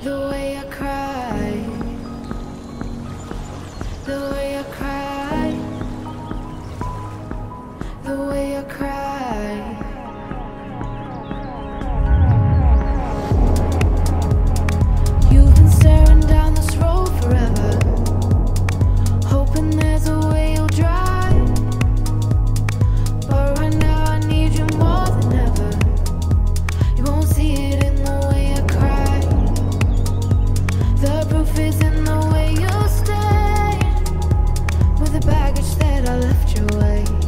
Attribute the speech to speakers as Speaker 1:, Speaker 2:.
Speaker 1: The way I cry. The way I cry. The way I cry. secrets that I left your way.